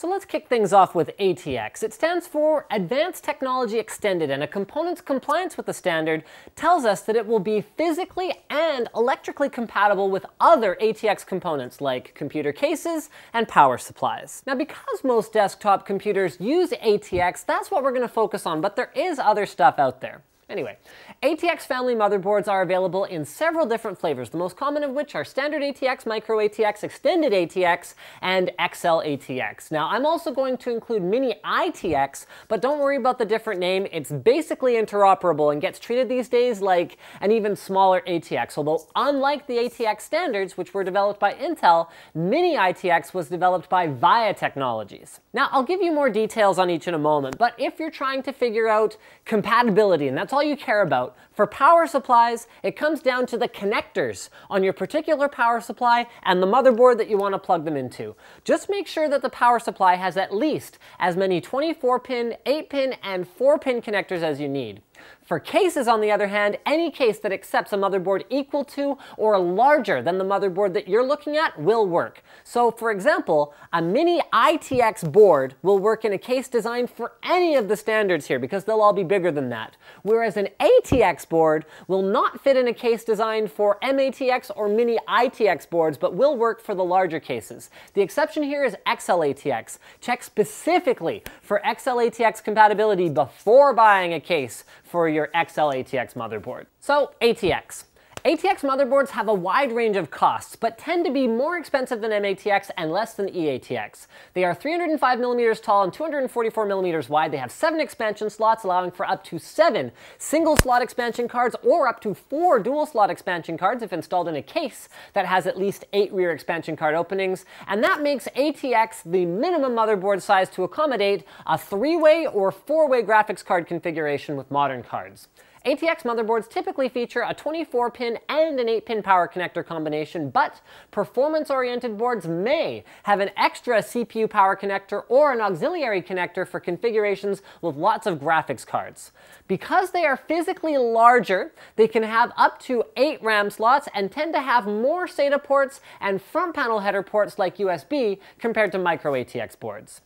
So let's kick things off with ATX. It stands for Advanced Technology Extended, and a component's compliance with the standard tells us that it will be physically and electrically compatible with other ATX components like computer cases and power supplies. Now because most desktop computers use ATX, that's what we're going to focus on, but there is other stuff out there. Anyway, ATX family motherboards are available in several different flavors, the most common of which are standard ATX, micro ATX, extended ATX, and XL ATX. Now, I'm also going to include mini ITX, but don't worry about the different name. It's basically interoperable and gets treated these days like an even smaller ATX, although unlike the ATX standards, which were developed by Intel, mini ITX was developed by VIA Technologies. Now, I'll give you more details on each in a moment, but if you're trying to figure out compatibility, and that's all all you care about. For power supplies, it comes down to the connectors on your particular power supply and the motherboard that you want to plug them into. Just make sure that the power supply has at least as many 24-pin, 8-pin, and 4-pin connectors as you need. For cases, on the other hand, any case that accepts a motherboard equal to or larger than the motherboard that you're looking at will work. So for example, a mini ITX board will work in a case designed for any of the standards here because they'll all be bigger than that. Whereas an ATX board will not fit in a case designed for MATX or mini ITX boards, but will work for the larger cases. The exception here is XLATX. Check specifically for XLATX compatibility before buying a case for your XL ATX motherboard. So ATX. ATX motherboards have a wide range of costs, but tend to be more expensive than MATX and less than eATX. They are 305 millimeters tall and 244 millimeters wide. They have seven expansion slots, allowing for up to seven single slot expansion cards or up to four dual slot expansion cards if installed in a case that has at least eight rear expansion card openings. And that makes ATX the minimum motherboard size to accommodate a three-way or four-way graphics card configuration with modern cards. ATX motherboards typically feature a 24-pin and an 8-pin power connector combination, but performance-oriented boards may have an extra CPU power connector or an auxiliary connector for configurations with lots of graphics cards. Because they are physically larger, they can have up to 8 RAM slots and tend to have more SATA ports and front panel header ports like USB compared to micro ATX boards.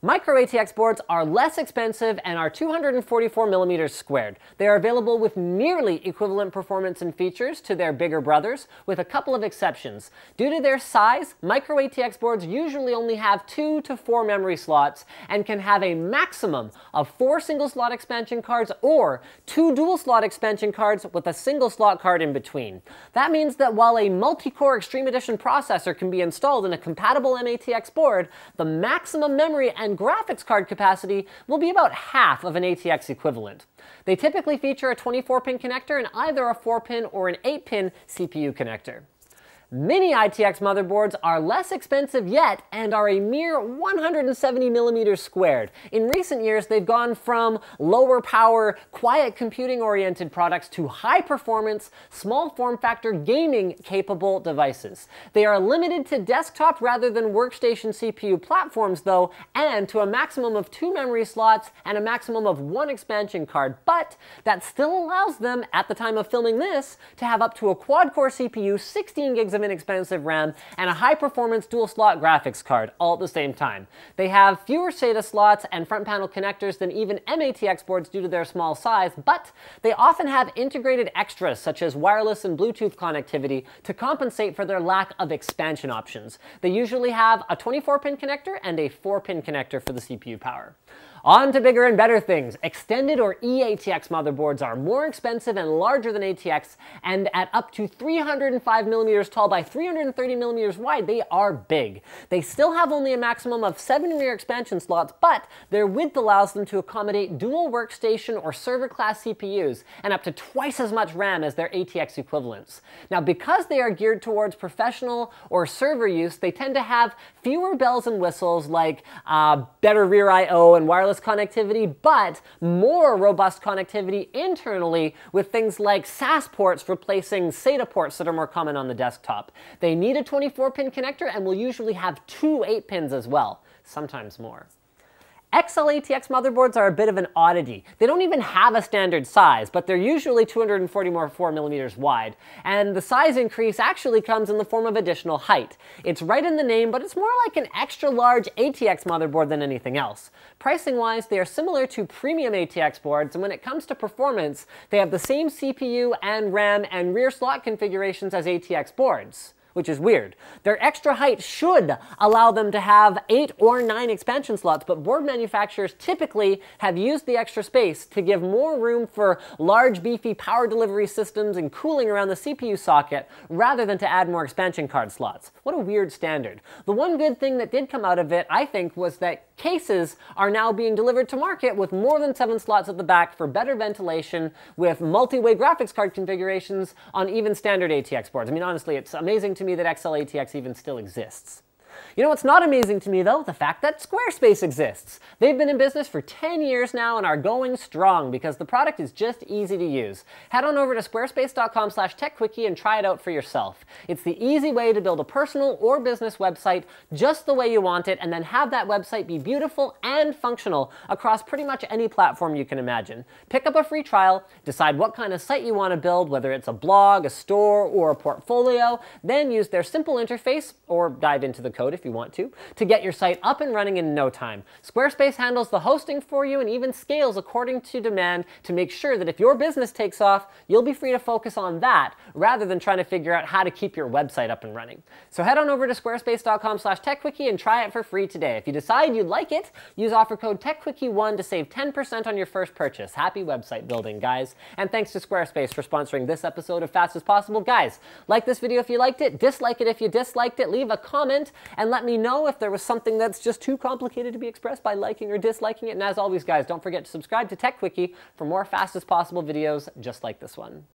Micro ATX boards are less expensive and are 244 millimeters squared. They are available with nearly equivalent performance and features to their bigger brothers, with a couple of exceptions. Due to their size, micro ATX boards usually only have two to four memory slots and can have a maximum of four single slot expansion cards or two dual slot expansion cards with a single slot card in between. That means that while a multi-core Extreme Edition processor can be installed in a compatible MATX board, the maximum memory and and graphics card capacity will be about half of an ATX equivalent. They typically feature a 24-pin connector and either a 4-pin or an 8-pin CPU connector. Mini ITX motherboards are less expensive yet and are a mere 170 millimeters squared. In recent years, they've gone from lower power, quiet computing oriented products to high performance, small form factor gaming capable devices. They are limited to desktop rather than workstation CPU platforms though, and to a maximum of two memory slots and a maximum of one expansion card, but that still allows them, at the time of filming this, to have up to a quad core CPU, 16 gigs of of inexpensive RAM, and a high-performance dual-slot graphics card, all at the same time. They have fewer SATA slots and front panel connectors than even MATX boards due to their small size, but they often have integrated extras such as wireless and Bluetooth connectivity to compensate for their lack of expansion options. They usually have a 24-pin connector and a 4-pin connector for the CPU power. On to bigger and better things. Extended or eATX motherboards are more expensive and larger than ATX, and at up to 305 millimeters tall by 330 millimeters wide, they are big. They still have only a maximum of seven rear expansion slots, but their width allows them to accommodate dual workstation or server class CPUs, and up to twice as much RAM as their ATX equivalents. Now, because they are geared towards professional or server use, they tend to have fewer bells and whistles like uh, better rear I.O. and wireless wireless connectivity, but more robust connectivity internally with things like SAS ports replacing SATA ports that are more common on the desktop. They need a 24-pin connector and will usually have two 8-pins as well, sometimes more. XL-ATX motherboards are a bit of an oddity. They don't even have a standard size, but they're usually 244 millimeters wide, and the size increase actually comes in the form of additional height. It's right in the name, but it's more like an extra large ATX motherboard than anything else. Pricing-wise, they are similar to premium ATX boards, and when it comes to performance, they have the same CPU and RAM and rear slot configurations as ATX boards which is weird. Their extra height should allow them to have 8 or 9 expansion slots, but board manufacturers typically have used the extra space to give more room for large beefy power delivery systems and cooling around the CPU socket rather than to add more expansion card slots. What a weird standard. The one good thing that did come out of it, I think, was that cases are now being delivered to market with more than 7 slots at the back for better ventilation with multi-way graphics card configurations on even standard ATX boards. I mean, honestly, it's amazing to me me that XL-ATX even still exists. You know what's not amazing to me though? The fact that Squarespace exists. They've been in business for 10 years now and are going strong because the product is just easy to use. Head on over to squarespace.com slash techquickie and try it out for yourself. It's the easy way to build a personal or business website just the way you want it and then have that website be beautiful and functional across pretty much any platform you can imagine. Pick up a free trial, decide what kind of site you want to build, whether it's a blog, a store, or a portfolio, then use their simple interface or dive into the code if you you want to, to get your site up and running in no time. Squarespace handles the hosting for you and even scales according to demand to make sure that if your business takes off, you'll be free to focus on that rather than trying to figure out how to keep your website up and running. So head on over to squarespace.com slash techquickie and try it for free today. If you decide you'd like it, use offer code TechQuickie1 to save 10% on your first purchase. Happy website building, guys. And thanks to Squarespace for sponsoring this episode of Fast as Possible. Guys, like this video if you liked it, dislike it if you disliked it, leave a comment, and let me know if there was something that's just too complicated to be expressed by liking or disliking it. And as always, guys, don't forget to subscribe to TechQuickie for more fast as possible videos just like this one.